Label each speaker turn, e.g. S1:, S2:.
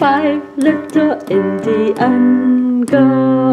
S1: five little Indian girls.